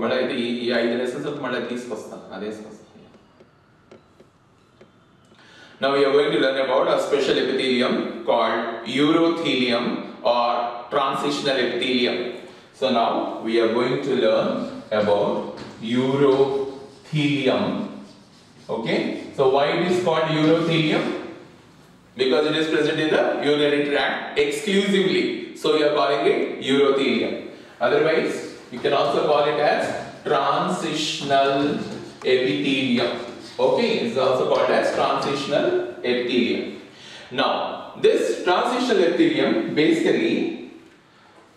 ಮಳೆ ಐತಿ ಈ ಐದನೇ ಸ್ವಲ್ಪ ಮಳೆ ಐತಿ ಈಸ್ಕೊಸ್ತಾನೆ ಅದೇ ಈಸ್ಕೊಸ್ತಾನೆ Now we are going to learn about a special epithelium called urothelium or transitional epithelium. So now we are going to learn about urothelium. Okay. So why it is called urothelium? Because it is present in the urinary tract exclusively. So we are calling it urothelium. Otherwise, you can also call it as transitional epithelium. Okay, it is also called as transitional epithelium. Now, this transitional epithelium basically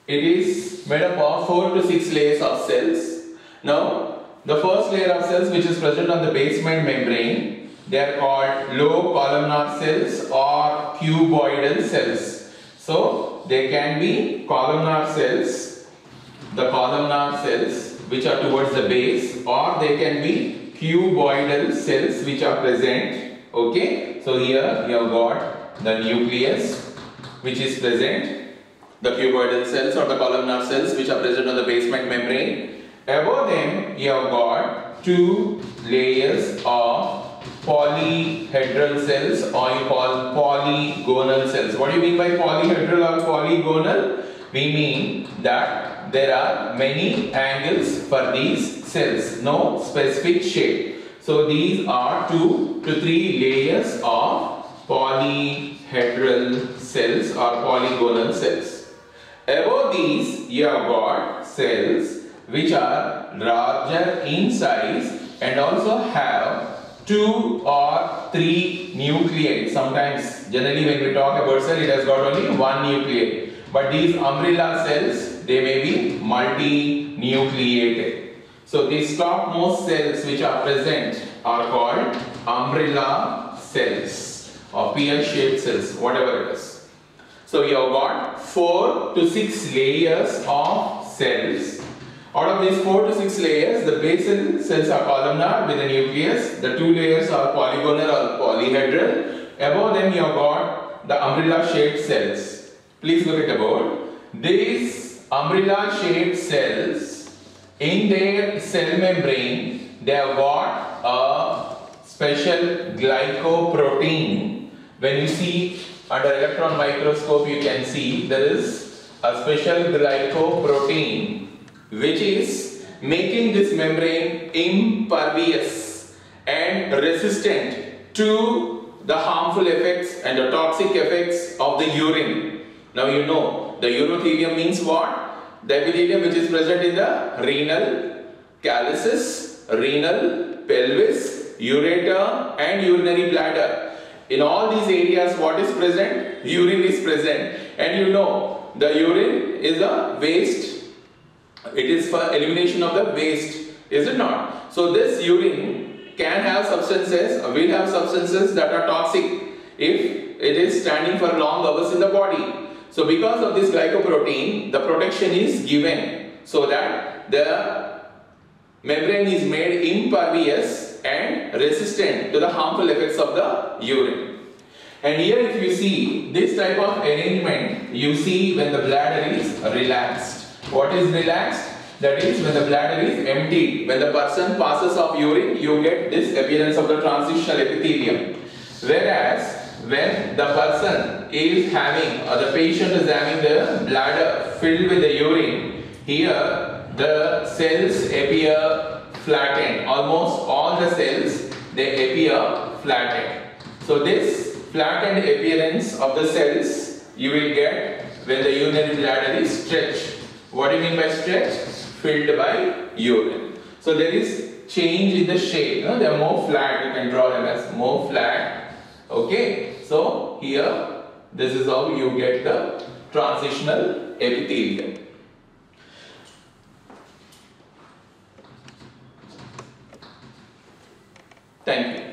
it is made up of 4 to 6 layers of cells. Now, the first layer of cells which is present on the basement membrane, they are called low columnar cells or cuboidal cells. So, they can be columnar cells, the columnar cells which are towards the base or they can be cuboidal cells which are present. Okay, so here you have got the nucleus which is present the cuboidal cells or the columnar cells which are present on the basement membrane. Above them, you have got two layers of polyhedral cells or you call polygonal cells. What do you mean by polyhedral or polygonal? We mean that there are many angles for these cells, no specific shape. So these are two to three layers of polyhedral cells or polygonal cells. Above these, you have got cells which are larger in size and also have two or three nuclei. Sometimes, generally, when we talk about cell, it has got only one nuclei. But these umbrella cells, they may be multi-nucleated. So these topmost cells which are present are called umbrella cells or pear-shaped cells, whatever it is. So you have got 4 to 6 layers of cells. Out of these 4 to 6 layers, the basal cells are columnar with a nucleus. The two layers are polygonal or polyhedral. Above them you have got the umbrella shaped cells. Please look at the board. These umbrella shaped cells in their cell membrane they have got a special glycoprotein. When you see under electron microscope you can see there is a special glycoprotein which is making this membrane impervious and resistant to the harmful effects and the toxic effects of the urine. Now you know the urothelium means what? The epithelium which is present in the renal calyces, renal, pelvis, ureter and urinary bladder. In all these areas what is present? Urine is present and you know the urine is a waste. It is for elimination of the waste, is it not? So this urine can have substances, will have substances that are toxic if it is standing for long hours in the body. So because of this glycoprotein, the protection is given so that the membrane is made impervious and resistant to the harmful effects of the urine. And here if you see this type of arrangement, you see when the bladder is relaxed. What is relaxed? That is when the bladder is emptied. When the person passes of urine, you get this appearance of the transitional epithelium. Whereas when the person is having or the patient is having the bladder filled with the urine, here the cells appear flattened. Almost all the cells they appear flattened. So this flattened appearance of the cells you will get when the urinary bladder is stretched. What do you mean by stretched? Filled by urine. So there is change in the shape. Know, they are more flat. You can draw them as more flat. Okay. So here this is how you get the transitional epithelium. Thank you.